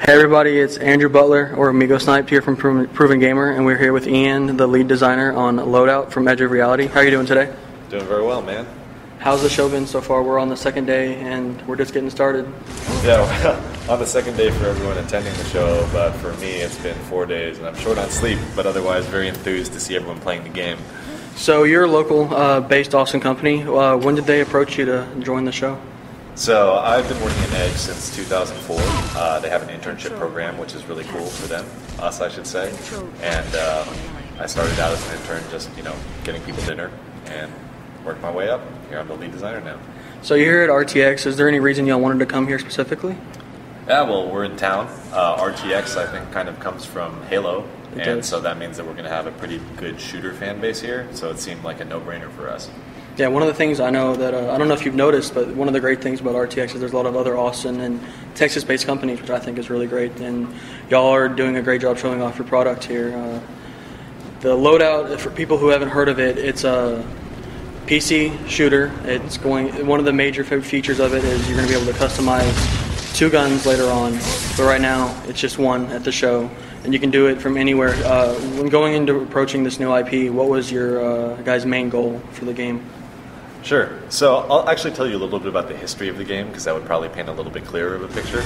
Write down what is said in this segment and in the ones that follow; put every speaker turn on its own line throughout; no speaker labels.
Hey everybody, it's Andrew Butler or Amigo Sniped here from Proven Proven Gamer, and we're here with Ian, the lead designer on Loadout from Edge of Reality. How are you doing today?
Doing very well, man.
How's the show been so far? We're on the second day and we're just getting started.
Yeah, well, on the second day for everyone attending the show, but for me it's been four days and I'm short on sleep, but otherwise very enthused to see everyone playing the game.
So you're a local uh, based Austin company. Uh, when did they approach you to join the show?
So I've been working at Edge since 2004. Uh, they have an internship program, which is really cool for them, us I should say. And uh, I started out as an intern, just you know, getting people dinner, and worked my way up. Here I'm the lead designer now.
So you're here at RTX. Is there any reason y'all wanted to come here specifically?
Yeah, well, we're in town. Uh, RTX, I think, kind of comes from Halo,
It
and
does.
so that means that we're going to have a pretty good shooter fan base here. So it seemed like a no-brainer for us.
Yeah, one of the things I know that uh, I don't know if you've noticed, but one of the great things about RTX is there's a lot of other Austin and Texas-based companies, which I think is really great. And y'all are doing a great job showing off your product here. Uh, the loadout, for people who haven't heard of it, it's a PC shooter. It's going. One of the major features of it is you're going to be able to customize two guns later on. But right now, it's just one at the show, and you can do it from anywhere. Uh, when going into approaching this new IP, what was your uh, guys' main goal for the game?
Sure. So I'll actually tell you a little bit about the history of the game because that would probably paint a little bit clearer of a picture.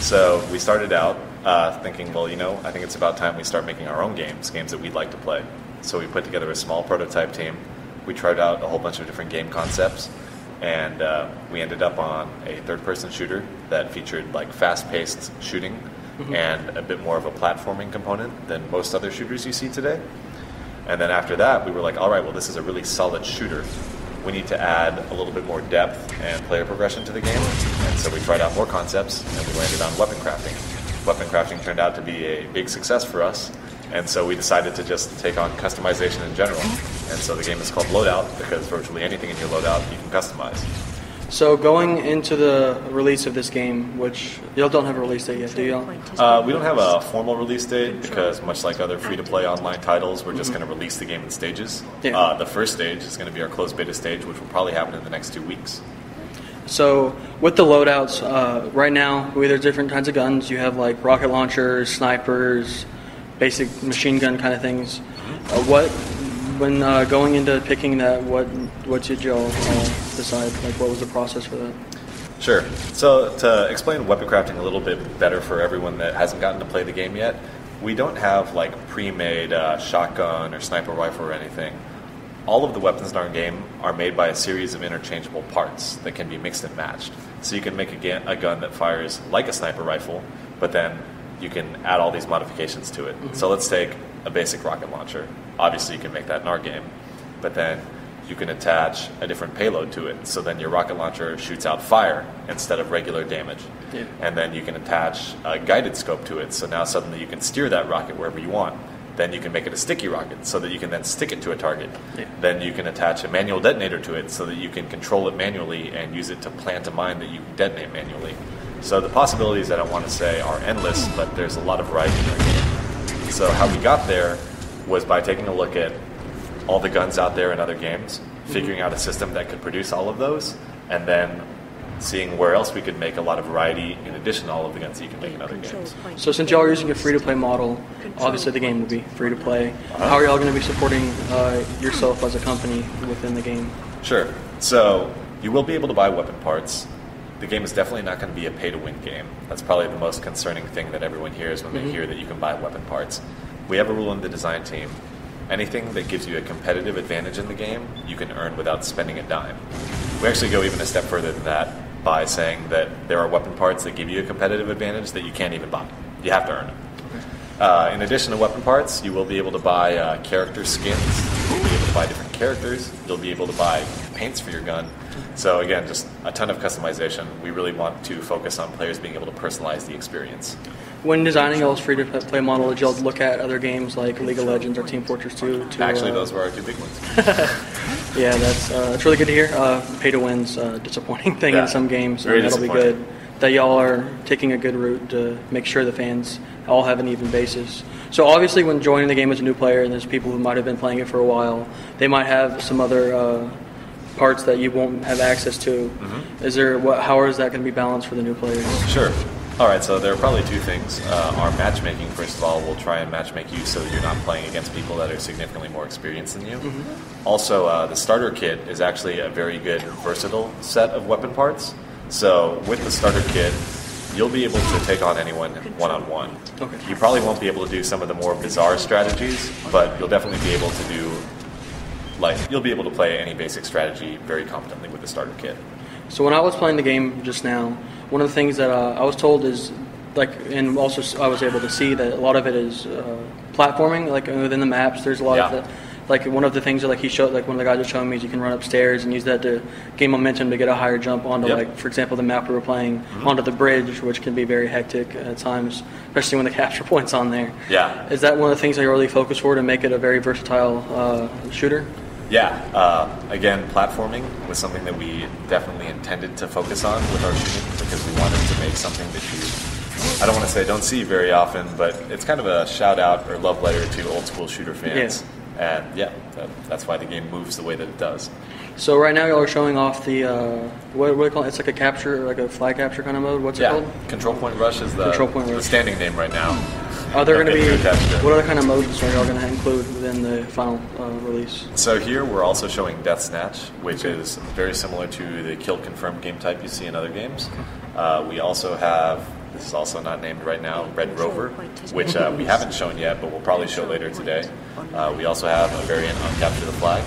So we started out uh, thinking, well, you know, I think it's about time we start making our own games, games that we'd like to play. So we put together a small prototype team. We tried out a whole bunch of different game concepts, and uh, we ended up on a third-person shooter that featured like fast-paced shooting and a bit more of a platforming component than most other shooters you see today. And then after that, we were like, all right, well, this is a really solid shooter. We need to add a little bit more depth and player progression to the game. And so we tried out more concepts and we landed on weapon crafting. Weapon crafting turned out to be a big success for us. And so we decided to just take on customization in general. And so the game is called Loadout because virtually anything in your loadout you can customize.
So going into the release of this game, which y'all don't have a release date yet, do y'all?
Uh, we don't have a formal release date because, much like other free to play online titles, we're just going to release the game in stages.
Yeah.
Uh, the first stage is going to be our closed beta stage, which will probably happen in the next two weeks.
So with the loadouts, uh, right now we, there's different kinds of guns. You have like rocket launchers, snipers, basic machine gun kind of things. Uh, what when uh, going into picking that, what what did y'all uh, decide? Like what was the process for that?
Sure. So, to explain weapon crafting a little bit better for everyone that hasn't gotten to play the game yet, we don't have like pre made uh, shotgun or sniper rifle or anything. All of the weapons in our game are made by a series of interchangeable parts that can be mixed and matched. So, you can make a, ga- a gun that fires like a sniper rifle, but then you can add all these modifications to it. So, let's take a basic rocket launcher. Obviously, you can make that in our game, but then you can attach a different payload to it. So then your rocket launcher shoots out fire instead of regular damage.
Yeah.
And then you can attach a guided scope to it. So now suddenly you can steer that rocket wherever you want. Then you can make it a sticky rocket so that you can then stick it to a target.
Yeah.
Then you can attach a manual detonator to it so that you can control it manually and use it to plant a mine that you can detonate manually. So the possibilities that I don't want to say are endless, but there's a lot of variety in our game. So how we got there was by taking a look at all the guns out there in other games, figuring out a system that could produce all of those, and then seeing where else we could make a lot of variety in addition to all of the guns that you can make in other games.
So since y'all are using a free to play model, obviously the game will be free to play. How are y'all going to be supporting uh, yourself as a company within the game?
Sure. So you will be able to buy weapon parts. The game is definitely not going to be a pay to win game. That's probably the most concerning thing that everyone hears when they hear that you can buy weapon parts. We have a rule in the design team. Anything that gives you a competitive advantage in the game, you can earn without spending a dime. We actually go even a step further than that by saying that there are weapon parts that give you a competitive advantage that you can't even buy. You have to earn them. Uh, in addition to weapon parts, you will be able to buy uh, character skins. You'll be able to buy different characters. You'll be able to buy paints for your gun. So again, just a ton of customization. We really want to focus on players being able to personalize the experience.
When designing y'all's free to play model, did y'all look at other games like League of Legends or Team Fortress 2? To,
Actually,
uh,
those were our two big ones.
Yeah, that's uh, that's really good to hear. Uh, pay to win's a disappointing thing
Yeah,
in some games, and that'll be good that y'all are taking a good route to make sure the fans all have an even basis. So obviously, when joining the game as a new player, and there's people who might have been playing it for a while, they might have some other uh, parts that you won't have access to.
Mm-hmm.
Is there what? How is that going to be balanced for the new players?
Sure. All right, so there are probably two things. Uh, our matchmaking, first of all, we'll try and matchmake you so that you're not playing against people that are significantly more experienced than you. Also, uh, the starter kit is actually a very good, versatile set of weapon parts. So, with the starter kit, you'll be able to take on anyone one on one.
Okay.
You probably won't be able to do some of the more bizarre strategies, but you'll definitely be able to do, like, you'll be able to play any basic strategy very competently with the starter kit.
So when I was playing the game just now, one of the things that uh, I was told is like, and also I was able to see that a lot of it is uh, platforming. Like within the maps, there's a lot
Yeah.
of the, like one of the things that like he showed, like one of the guys was showing me is you can run upstairs and use that to gain momentum to get a higher jump onto
Yep.
like, for example, the map we were playing onto the bridge, which can be very hectic at times, especially when the capture point's on there.
Yeah.
Is that one of the things that you really focus for to make it a very versatile uh, shooter?
Yeah, uh, again, platforming was something that we definitely intended to focus on with our shooting because we wanted to make something that you, I don't want to say don't see very often, but it's kind of a shout out or love letter to old school shooter fans. And yeah, that, that's why the game moves the way that it does.
So right now y'all are showing off the uh, what, what do you call it? It's like a capture, like a flag capture kind of mode. What's it
Yeah,
called?
Control Point Rush is the,
Control Point
the standing name right now.
Are there going to be
good, that's good.
what other kind of modes are y'all going to include within the final uh, release?
So here we're also showing Death Snatch, which is very similar to the kill confirm game type you see in other games. Uh, we also have this is also not named right now Red Rover, which uh, we haven't shown yet, but we'll probably show later today. Uh, we also have a variant on Capture the Flag.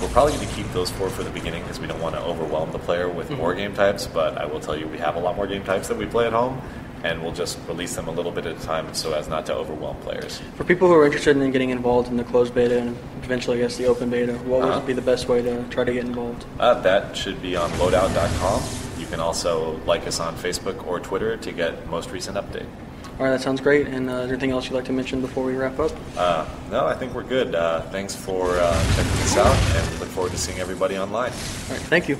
We're probably going to keep those four for the beginning because we don't want to overwhelm the player with more game types. But I will tell you, we have a lot more game types that we play at home, and we'll just release them a little bit at a time so as not to overwhelm players.
For people who are interested in getting involved in the closed beta and eventually, I guess, the open beta, what
Uh-huh.
would be the best way to try to get involved?
Uh, that should be on loadout.com. You can also like us on Facebook or Twitter to get most recent update.
All right, that sounds great. And uh, is there anything else you'd like to mention before we wrap up?
Uh, no, I think we're good. Uh, thanks for uh, checking this out, and we look forward to seeing everybody online.
All right, thank you.